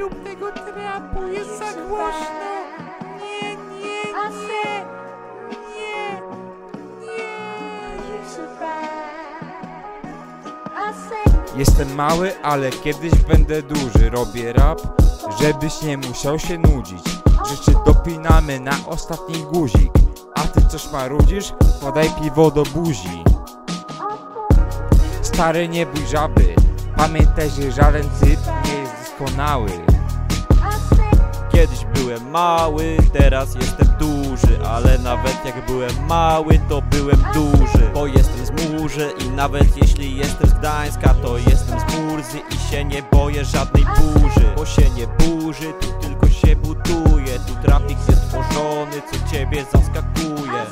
rób tego trapu, jest za głośno. Nie, nie, nie. Nie. Nie. Jestem mały, ale kiedyś będę duży Robię rap, żebyś nie musiał się nudzić Rzeczy dopinamy na ostatni guzik A ty coś marudzisz? Podaj piwo do buzi Stary nie bój żaby Pamiętaj, że żaden typ nie jest doskonały Kiedyś byłem mały, teraz jestem duży Ale nawet jak byłem mały, to byłem duży Bo jestem z Murzy i nawet jeśli jestem z Gdańska To jestem z Murzy i się nie boję żadnej burzy Bo się nie burzy, tu tylko się buduje Tu trafik jest tworzony, co ciebie zaskakuje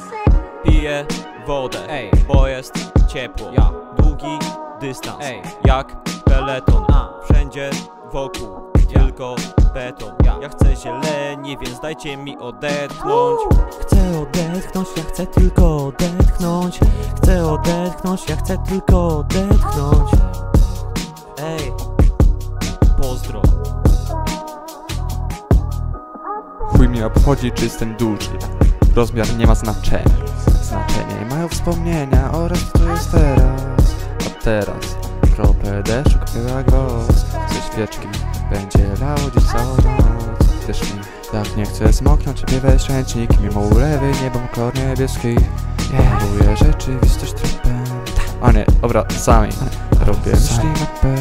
Piję wodę, Ej. bo jest ciepło Ja. Długi dystans, Ej. jak peleton A. Wszędzie wokół. Tylko beton Ja. Ja chcę zieleni, więc dajcie mi odetchnąć Chcę odetchnąć, ja chcę tylko odetchnąć Chcę odetchnąć, ja chcę tylko odetchnąć Ej, pozdro Chuj mnie obchodzi, czy jestem duży. Rozmiar nie ma znaczenia. Znaczenie mają wspomnienia oraz to jest teraz. A teraz kropę deszczu jak wosk. Ze świeczki będzie lało dziś całą noc. Też mi jak nie chcę zmoknąć, ciebie weź ręcznik. Mimo ulewy niebo kolor niebieski. Maluję rzeczywistość trupem. A nie, dobra, sami. Robię myśli mapę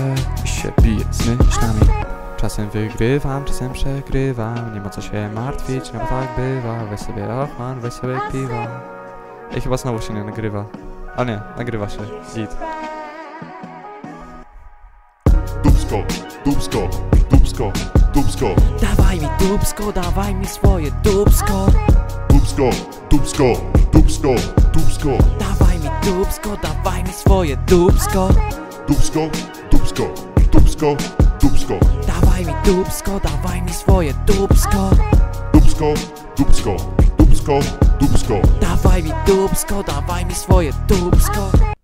i się biję z myślami. Czasem wygrywam, czasem przegrywam Nie ma co się martwić, no bo tak bywa Weź sobie Ochman, weź sobie piwa Ej, chyba znowu się nie nagrywa A nie, nagrywa się, git Dubsko, dubsko, dubsko, dubsko, Dawaj mi dubsko, dawaj mi swoje dubsko. Dubsko, dubsko, dubsko, dubsko, Dawaj mi dubsko, dawaj mi swoje dubsko. Dubsko, dubsko, dubsko, dubsko, Dawaj mi dubsko, dawaj mi swoje dubsko. Dubsko, dubsko, dubsko, dubsko. Dawaj mi dubsko, dawaj mi swoje dubsko